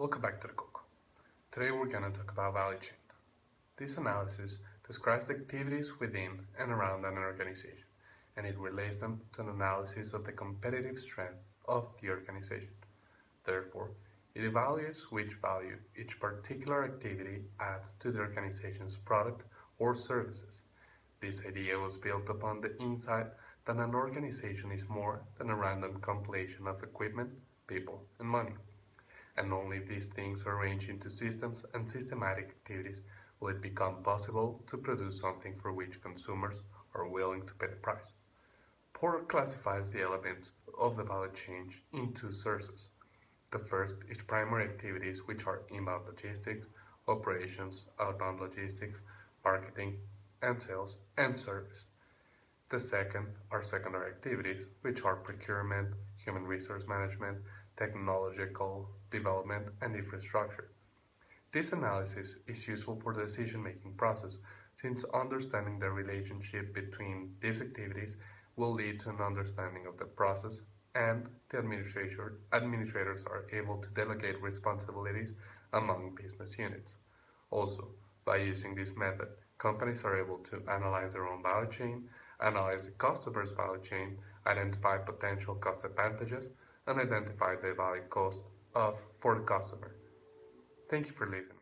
Welcome back to the Coco. Today we're going to talk about value chain. This analysis describes the activities within and around an organization, and it relates them to an analysis of the competitive strength of the organization. Therefore, it evaluates which value each particular activity adds to the organization's product or services. This idea was built upon the insight that an organization is more than a random compilation of equipment, people, and money. And only if these things are arranged into systems and systematic activities will it become possible to produce something for which consumers are willing to pay the price. Porter classifies the elements of the value chain in two sources. The first is primary activities, which are inbound logistics, operations, outbound logistics, marketing, and sales, and service. The second are secondary activities, which are procurement, human resource management, technological development, and infrastructure. This analysis is useful for the decision-making process since understanding the relationship between these activities will lead to an understanding of the process and the administrator, administrators are able to delegate responsibilities among business units. Also, by using this method, companies are able to analyze their own value chain, analyze the customer's value chain, identify potential cost advantages, and identify the value cost of for the customer. Thank you for listening.